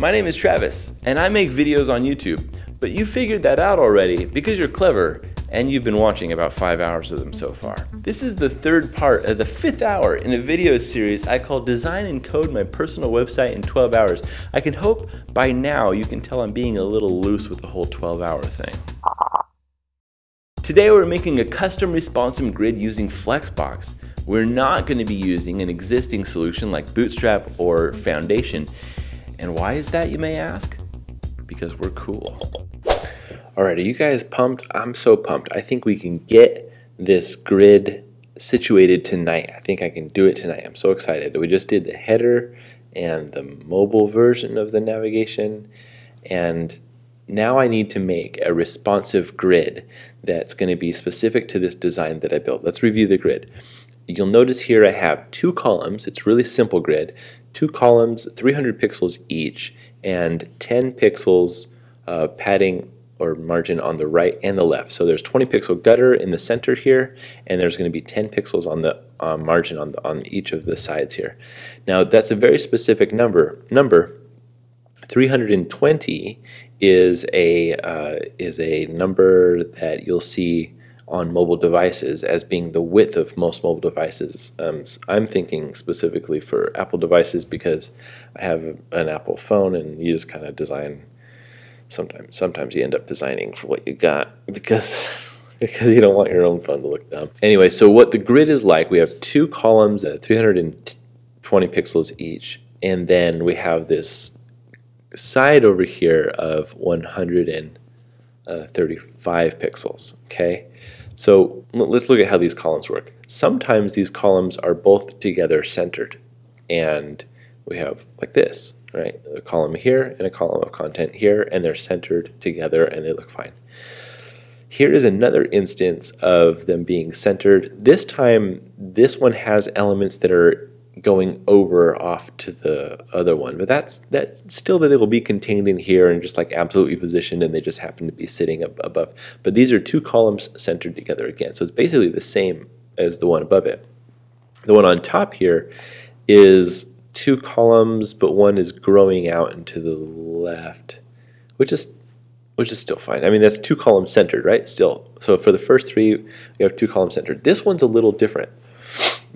My name is Travis, and I make videos on YouTube. But you figured that out already because you're clever and you've been watching about five hours of them so far. This is the third part of the fifth hour in a video series I call Design and Code My Personal Website in 12 Hours. I can hope by now you can tell I'm being a little loose with the whole 12 hour thing. Today we're making a custom responsive grid using Flexbox. We're not going to be using an existing solution like Bootstrap or Foundation. And why is that, you may ask? Because we're cool. All right, are you guys pumped? I'm so pumped. I think we can get this grid situated tonight. I think I can do it tonight. I'm so excited. We just did the header and the mobile version of the navigation. And now I need to make a responsive grid that's going to be specific to this design that I built. Let's review the grid. You'll notice here I have two columns. It's really simple grid. Two columns, 300 pixels each, and 10 pixels uh, padding or margin on the right and the left. So there's 20 pixel gutter in the center here, and there's going to be 10 pixels on the uh, margin on, the, on each of the sides here. Now that's a very specific number. Number 320 is a uh, is a number that you'll see on mobile devices as being the width of most mobile devices. Um, I'm thinking specifically for Apple devices because I have an Apple phone and you just kind of design. Sometimes, sometimes you end up designing for what you got because because you don't want your own phone to look dumb. Anyway, so what the grid is like, we have two columns at 320 pixels each, and then we have this side over here of 135 pixels. Okay, so let's look at how these columns work. Sometimes these columns are both together centered, and we have like this, right? A column here and a column of content here, and they're centered together and they look fine. Here is another instance of them being centered. This time, this one has elements that are going over off to the other one. But that's that's still that they will be contained in here and just like absolutely positioned and they just happen to be sitting up above. But these are two columns centered together again. So it's basically the same as the one above it. The one on top here is two columns, but one is growing out into the left, which is which is still fine. I mean, that's two columns centered, right? Still. So for the first three, we have two columns centered. This one's a little different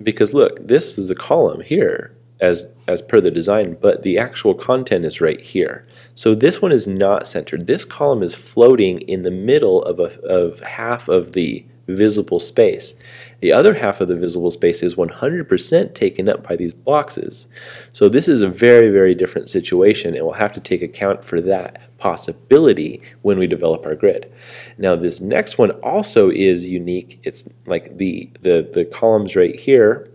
because look, this is a column here as, as per the design, but the actual content is right here. So this one is not centered. This column is floating in the middle of, a, of half of the visible space. The other half of the visible space is 100% taken up by these boxes. So this is a very, very different situation and we'll have to take account for that possibility when we develop our grid. Now this next one also is unique. It's like the, the, the columns right here,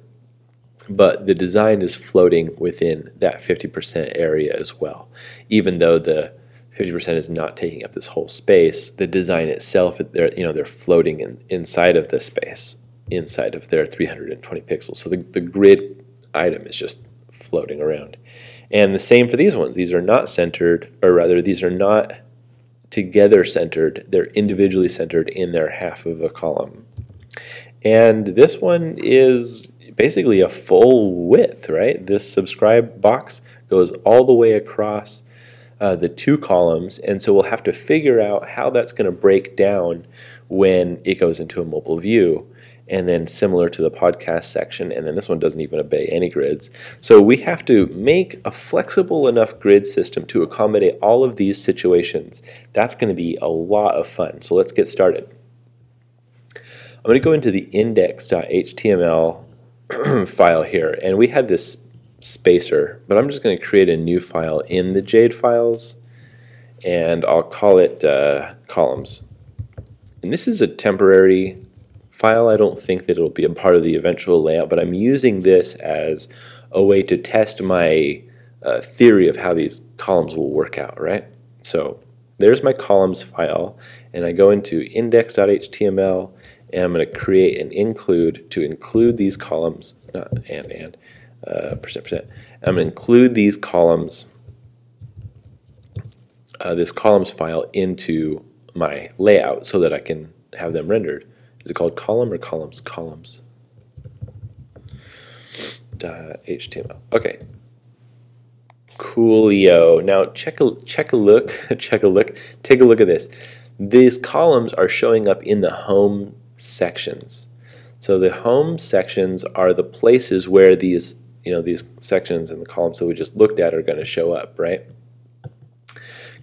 but the design is floating within that 50% area as well, even though the 50% is not taking up this whole space. The design itself, they're, you know, they're floating in, inside of this space, inside of their 320 pixels. So the, the grid item is just floating around. And the same for these ones. These are not centered, or rather, these are not together centered. They're individually centered in their half of a column. And this one is basically a full width, right? This subscribe box goes all the way across uh, the two columns, and so we'll have to figure out how that's going to break down when it goes into a mobile view. And then similar to the podcast section, and then this one doesn't even obey any grids. So we have to make a flexible enough grid system to accommodate all of these situations. That's going to be a lot of fun. So let's get started. I'm going to go into the index.html file here, and we had this spacer, but I'm just going to create a new file in the Jade files and I'll call it uh, columns. And this is a temporary file. I don't think that it'll be a part of the eventual layout, but I'm using this as a way to test my uh, theory of how these columns will work out, right? So there's my columns file, and I go into index.html, and I'm going to create an include to include these columns, not and and, uh, percent percent. I'm going to include these columns, uh, this columns file into my layout so that I can have them rendered. Is it called column or columns? Columns. HTML. Okay. Coolio. Now check a check a look, check a look, take a look at this. These columns are showing up in the home sections. So the home sections are the places where these you know these sections and the columns that we just looked at are going to show up, right?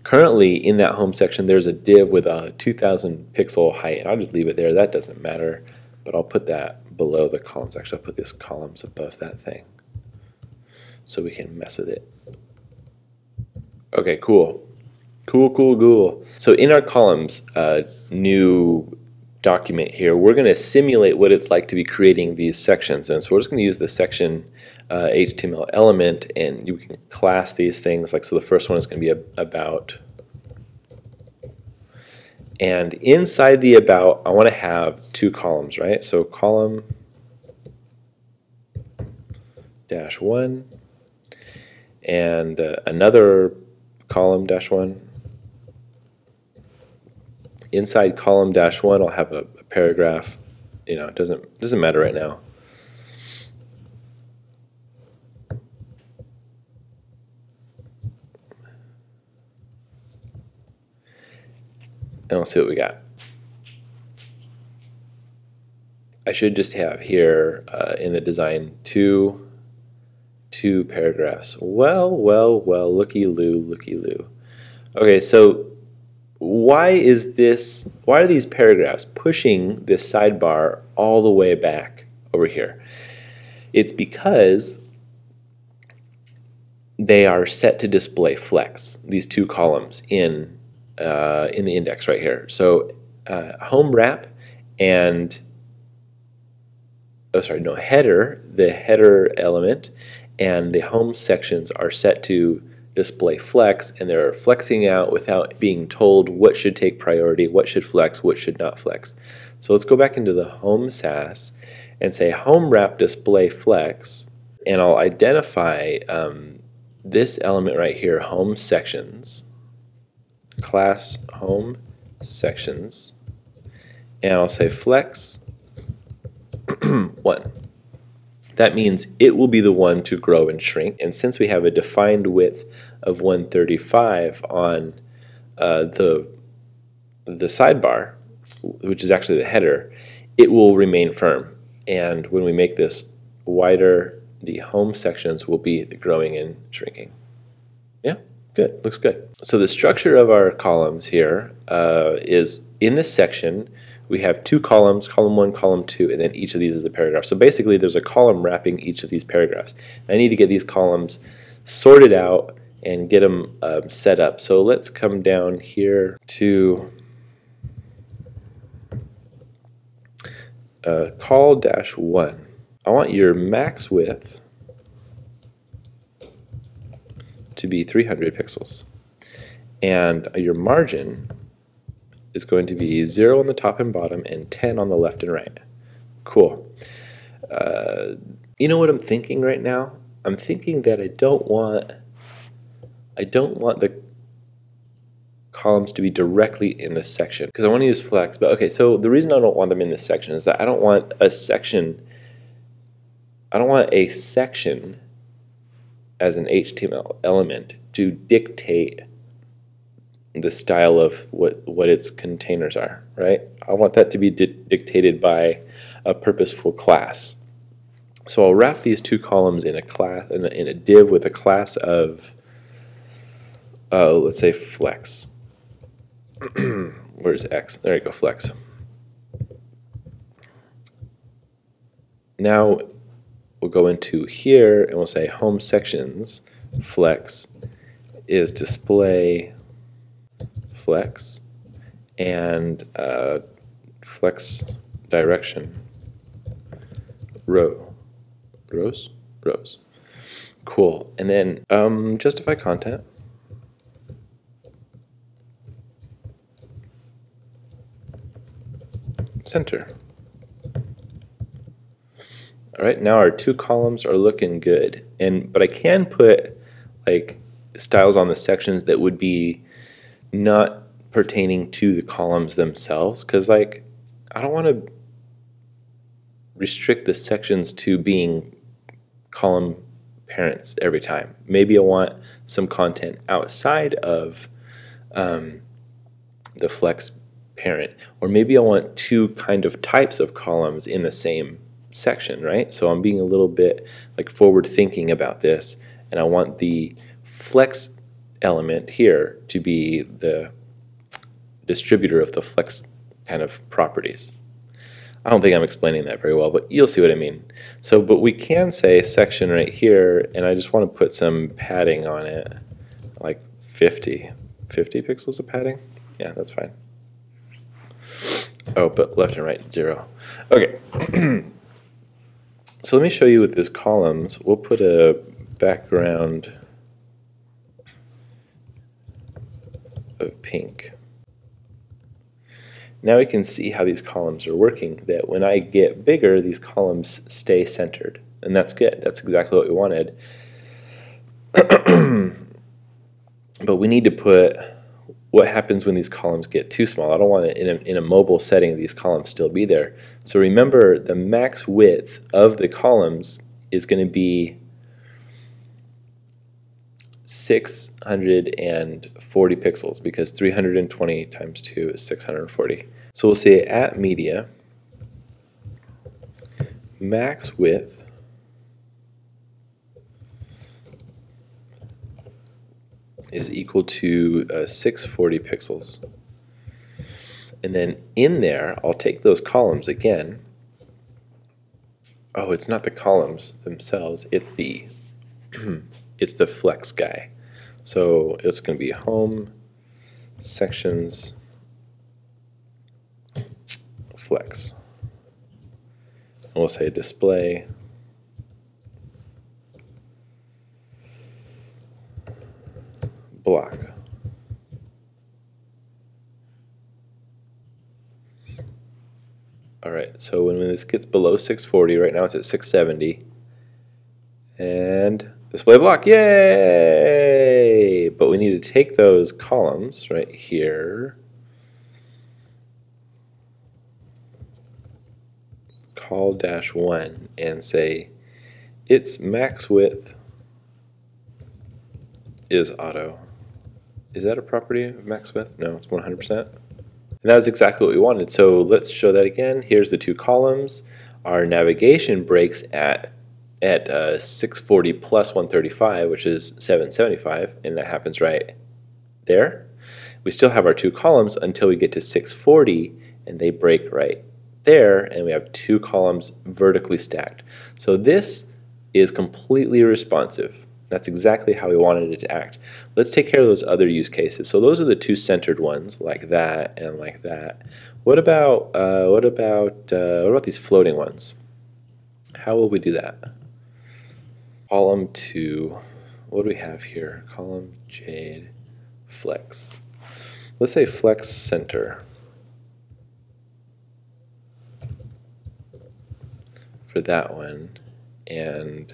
Currently in that home section there's a div with a 2000 pixel height and I'll just leave it there. That doesn't matter but I'll put that below the columns. Actually I'll put these columns above that thing so we can mess with it. Okay cool. Cool cool cool. So in our columns uh, new document here we're going to simulate what it's like to be creating these sections. And so we're just going to use the section uh, HTML element and you can class these things like so the first one is going to be a, about. And inside the about I want to have two columns right? So column dash one and uh, another column dash one. Inside column dash one I'll have a, a paragraph you know it doesn't doesn't matter right now and we'll see what we got. I should just have here uh, in the design two, two paragraphs. Well, well, well, looky loo, looky loo. Okay, so why is this, why are these paragraphs pushing this sidebar all the way back over here? It's because they are set to display flex, these two columns in uh, in the index right here. So uh, home wrap and oh sorry no header the header element and the home sections are set to display flex and they're flexing out without being told what should take priority what should flex what should not flex so let's go back into the home Sass and say home wrap display flex and I'll identify um, this element right here home sections class home sections and I'll say flex 1. That means it will be the one to grow and shrink and since we have a defined width of 135 on uh, the, the sidebar which is actually the header it will remain firm and when we make this wider the home sections will be the growing and shrinking. Good, looks good. So the structure of our columns here uh, is in this section we have two columns, column one, column two, and then each of these is a paragraph. So basically there's a column wrapping each of these paragraphs. I need to get these columns sorted out and get them um, set up. So let's come down here to uh, col dash one. I want your max width to be 300 pixels. And your margin is going to be 0 on the top and bottom and 10 on the left and right. Cool. Uh, you know what I'm thinking right now? I'm thinking that I don't want I don't want the columns to be directly in this section because I want to use flex. But okay, so the reason I don't want them in this section is that I don't want a section I don't want a section as an HTML element to dictate the style of what what its containers are, right? I want that to be di dictated by a purposeful class. So I'll wrap these two columns in a class in a, in a div with a class of uh, let's say flex. Where's x? There you go, flex. Now we'll go into here and we'll say home sections flex is display flex and uh, flex direction. Row. Rows? Rows. Cool. And then um, justify content. Center all right, now our two columns are looking good. And But I can put like styles on the sections that would be not pertaining to the columns themselves because like I don't want to restrict the sections to being column parents every time. Maybe I want some content outside of um, the flex parent, or maybe I want two kind of types of columns in the same section, right? So I'm being a little bit like forward thinking about this, and I want the flex element here to be the distributor of the flex kind of properties. I don't think I'm explaining that very well, but you'll see what I mean. So, but we can say section right here, and I just want to put some padding on it, like 50. 50 pixels of padding? Yeah, that's fine. Oh, but left and right, zero. Okay. so let me show you with these columns. We'll put a background of pink. Now we can see how these columns are working, that when I get bigger, these columns stay centered. And that's good. That's exactly what we wanted. but we need to put what happens when these columns get too small. I don't want it in a, in a mobile setting these columns still be there. So remember the max width of the columns is going to be 640 pixels because 320 times 2 is 640. So we'll say at media max width is equal to uh, 640 pixels. And then in there, I'll take those columns again. Oh, it's not the columns themselves, it's the it's the flex guy. So it's going to be home, sections, flex. And we'll say display. Block. All right, so when this gets below 640, right now it's at 670, and display block, yay! But we need to take those columns right here, col dash one, and say its max width is auto. Is that a property of max width? No, it's 100%. And that was exactly what we wanted. So let's show that again. Here's the two columns. Our navigation breaks at at uh, 640 plus 135, which is 775, and that happens right there. We still have our two columns until we get to 640, and they break right there, and we have two columns vertically stacked. So this is completely responsive. That's exactly how we wanted it to act. Let's take care of those other use cases. So those are the two centered ones, like that and like that. What about uh, what about uh, what about these floating ones? How will we do that? Column two. What do we have here? Column jade flex. Let's say flex center. For that one, and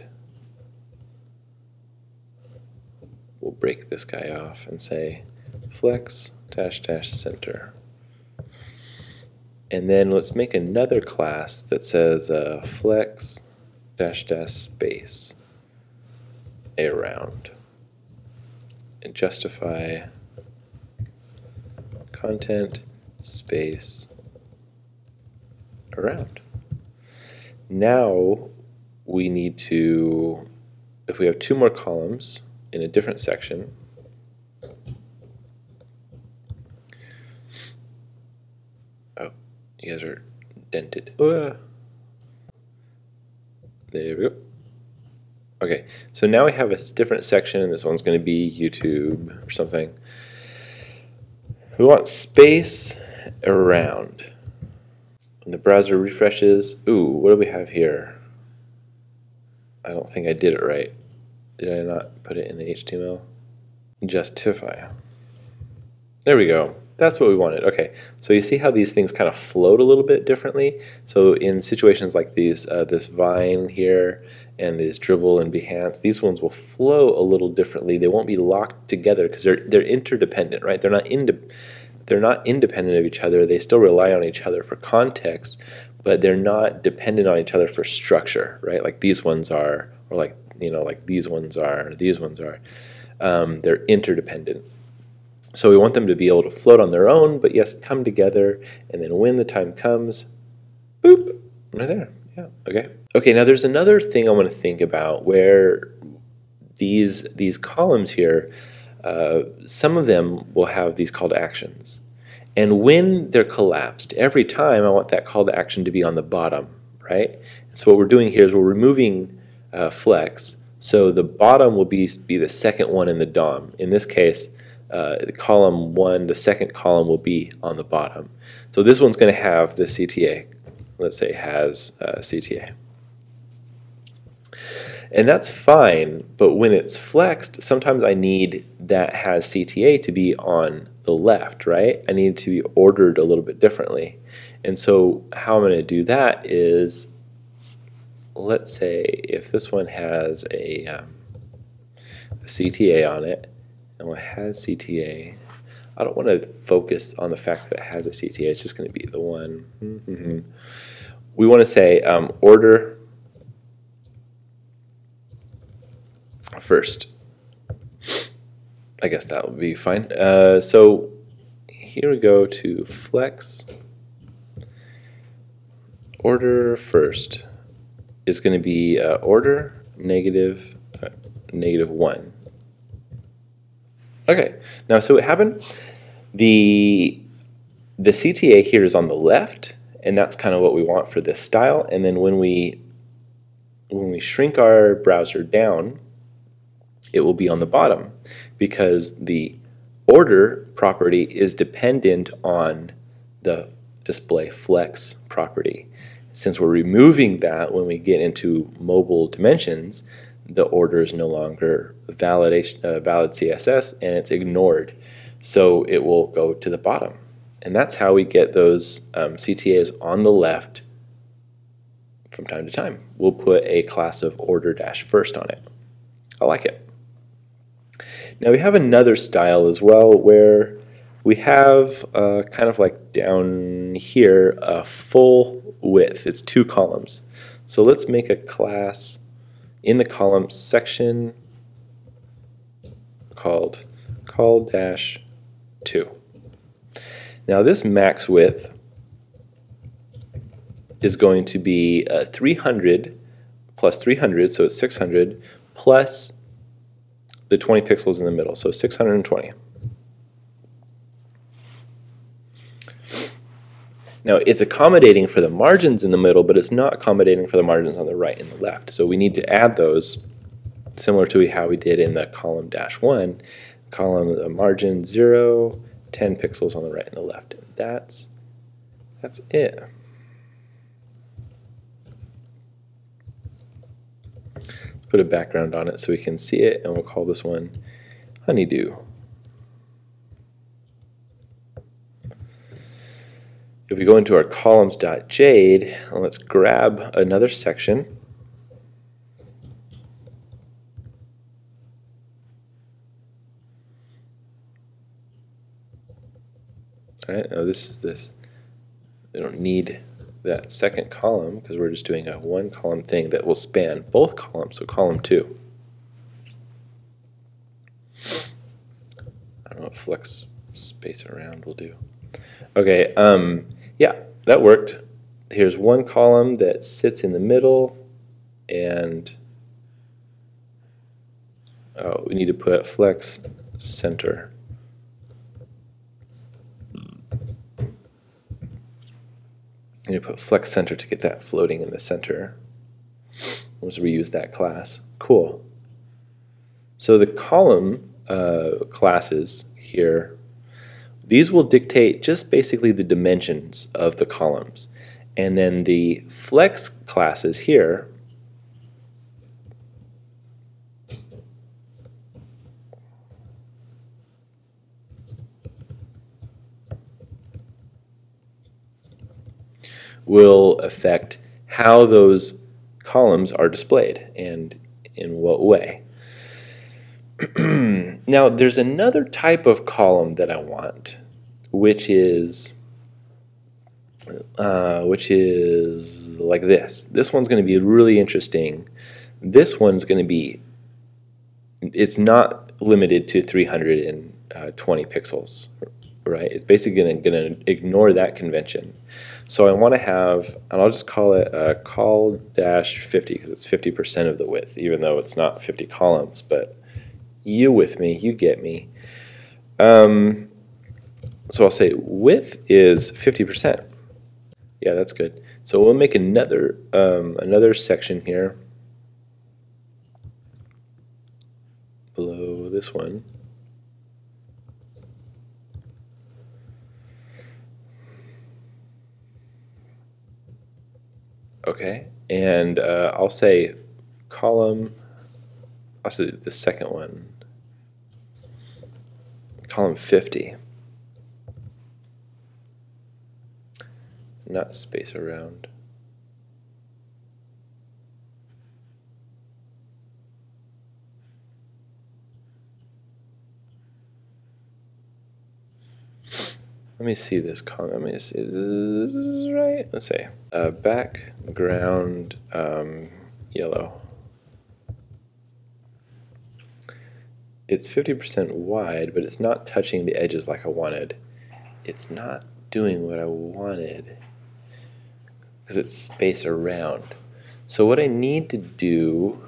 we'll break this guy off and say flex dash dash center. And then let's make another class that says uh, flex dash dash space around and justify content space around. Now we need to, if we have two more columns, in a different section. Oh, you guys are dented. Uh, there we go. Okay, so now we have a different section, and this one's going to be YouTube or something. We want space around. When the browser refreshes, ooh, what do we have here? I don't think I did it right. Did I not put it in the HTML? Justify. There we go. That's what we wanted. Okay, so you see how these things kind of float a little bit differently? So in situations like these, uh, this vine here and this Dribbble and Behance, these ones will flow a little differently. They won't be locked together because they're they're interdependent, right? They're not they're not independent of each other. They still rely on each other for context, but they're not dependent on each other for structure, right? Like these ones are, or like you know, like these ones are, these ones are. Um, they're interdependent. So we want them to be able to float on their own, but yes, come together, and then when the time comes, boop, right there. Yeah, okay. Okay, now there's another thing I want to think about where these, these columns here, uh, some of them will have these call to actions. And when they're collapsed, every time I want that call to action to be on the bottom, right? So what we're doing here is we're removing uh, flex, so the bottom will be, be the second one in the DOM. In this case, uh, column one, the second column will be on the bottom. So this one's going to have the CTA. Let's say has uh, CTA. And that's fine, but when it's flexed, sometimes I need that has CTA to be on the left, right? I need it to be ordered a little bit differently. And so how I'm going to do that is, let's say if this one has a, um, a CTA on it, and what has CTA, I don't want to focus on the fact that it has a CTA, it's just going to be the one. Mm -hmm. We want to say um, order first. I guess that would be fine. Uh, so here we go to flex. Order first is going to be uh, order negative, uh, negative 1. Okay, now so what happened? The, the CTA here is on the left, and that's kind of what we want for this style. And then when we, when we shrink our browser down, it will be on the bottom because the order property is dependent on the display flex property. Since we're removing that when we get into mobile dimensions, the order is no longer validation, uh, valid CSS and it's ignored. So it will go to the bottom. And that's how we get those um, CTAs on the left from time to time. We'll put a class of order dash first on it. I like it. Now we have another style as well where we have uh, kind of like down here a full width. It's two columns. So let's make a class in the column section called col dash 2. Now this max width is going to be uh, 300 plus 300, so it's 600, plus the 20 pixels in the middle, so 620. Now it's accommodating for the margins in the middle, but it's not accommodating for the margins on the right and the left. So we need to add those, similar to how we did in the column dash one, column the margin 0, 10 pixels on the right and the left. That's, that's it. put a background on it so we can see it, and we'll call this one honeydew. If we go into our columns.jade, let's grab another section. All right, now this is this. We don't need that second column because we're just doing a one column thing that will span both columns, so column 2. I don't know what flex space around will do. Okay, um, yeah, that worked. Here's one column that sits in the middle and oh, we need to put flex center. And you put flex center to get that floating in the center. Let's reuse that class. Cool. So the column uh, classes here, these will dictate just basically the dimensions of the columns. And then the flex classes here will affect how those columns are displayed and in what way. now there's another type of column that I want which is uh, which is like this. This one's going to be really interesting. This one's going to be, it's not limited to 320 pixels, right? It's basically going to ignore that convention. So I want to have, and I'll just call it a col dash 50 because it's 50% of the width, even though it's not 50 columns, but you with me, you get me. Um, so I'll say width is 50%. Yeah, that's good. So we'll make another um, another section here below this one. Okay, and uh, I'll say column, I'll say the second one, column 50. Not space around. Let me see this comment. Let me see. Is this right? Let's say uh, background um, yellow. It's 50% wide, but it's not touching the edges like I wanted. It's not doing what I wanted because it's space around. So what I need to do,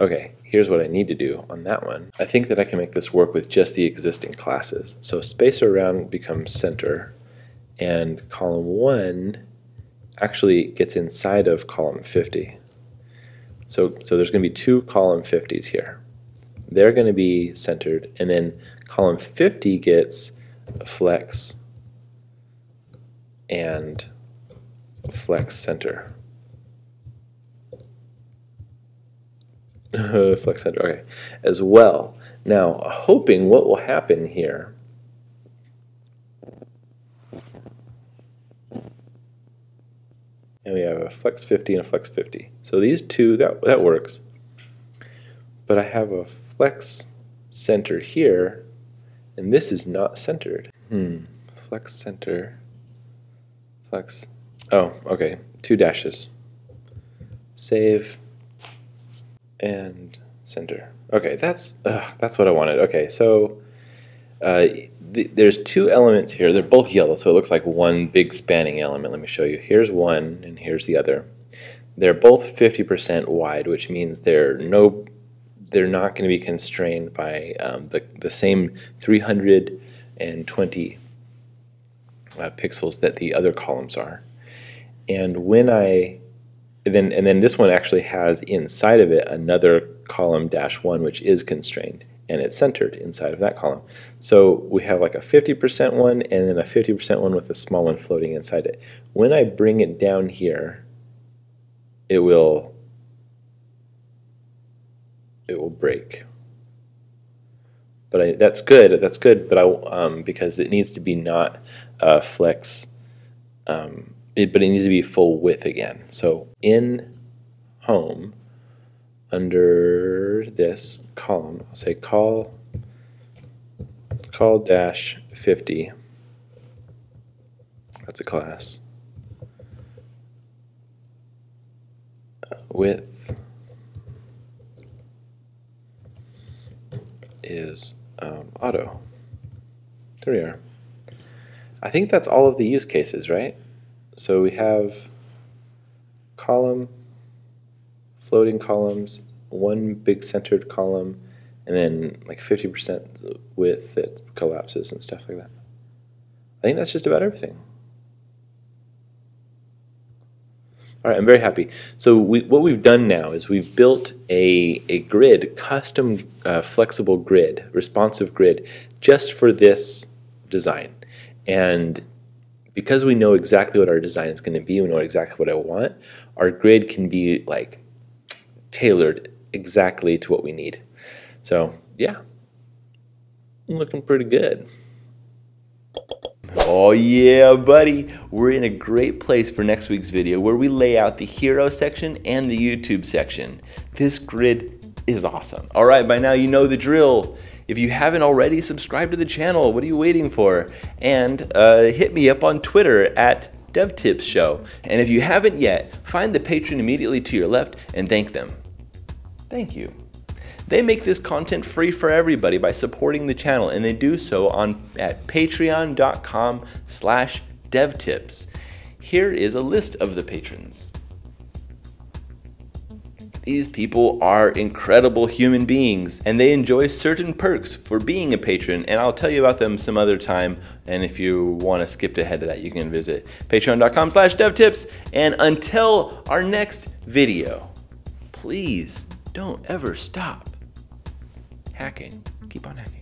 okay, here's what I need to do on that one. I think that I can make this work with just the existing classes. So space around becomes center, and column 1 actually gets inside of column 50. So, so there's going to be two column 50s here. They're going to be centered, and then column 50 gets flex and flex center. flex center, okay, as well. Now, hoping what will happen here and we have a flex 50 and a flex 50. So these two, that, that works. But I have a flex center here, and this is not centered. Hmm, flex center, flex. Oh, okay, two dashes. Save and center. Okay, that's that's what I wanted. Okay, so uh, th there's two elements here. They're both yellow, so it looks like one big spanning element. Let me show you. Here's one, and here's the other. They're both 50% wide, which means they're no, they're not going to be constrained by um, the the same 320 uh, pixels that the other columns are. And when I then and then this one actually has inside of it another column dash one which is constrained and it's centered inside of that column. So we have like a 50% one and then a 50% one with a small one floating inside it. When I bring it down here, it will it will break. But I, that's good. That's good. But I um, because it needs to be not uh, flex um, it, but it needs to be full width again. So in home, under this column, I'll say call col dash 50. That's a class. width is um, auto. There we are. I think that's all of the use cases, right? So we have column, floating columns, one big centered column, and then like 50% width that collapses and stuff like that. I think that's just about everything. All right, I'm very happy. So we, what we've done now is we've built a, a grid, custom uh, flexible grid, responsive grid, just for this design. And because we know exactly what our design is going to be, we know exactly what I want, our grid can be like tailored exactly to what we need. So yeah, looking pretty good. Oh yeah, buddy. We're in a great place for next week's video where we lay out the hero section and the YouTube section. This grid is awesome. All right, by now you know the drill. If you haven't already, subscribe to the channel. What are you waiting for? And uh, hit me up on Twitter at Dev Tips Show. And if you haven't yet, find the patron immediately to your left and thank them. Thank you. They make this content free for everybody by supporting the channel, and they do so on at patreon.com slash devtips. Here is a list of the patrons. These people are incredible human beings and they enjoy certain perks for being a patron, and I'll tell you about them some other time. And if you want to skip ahead to that, you can visit patreon.com slash devtips. And until our next video, please don't ever stop hacking. Keep on hacking.